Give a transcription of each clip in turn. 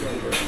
Thank.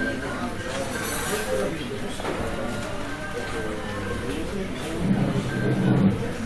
Thank you.